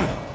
Ah!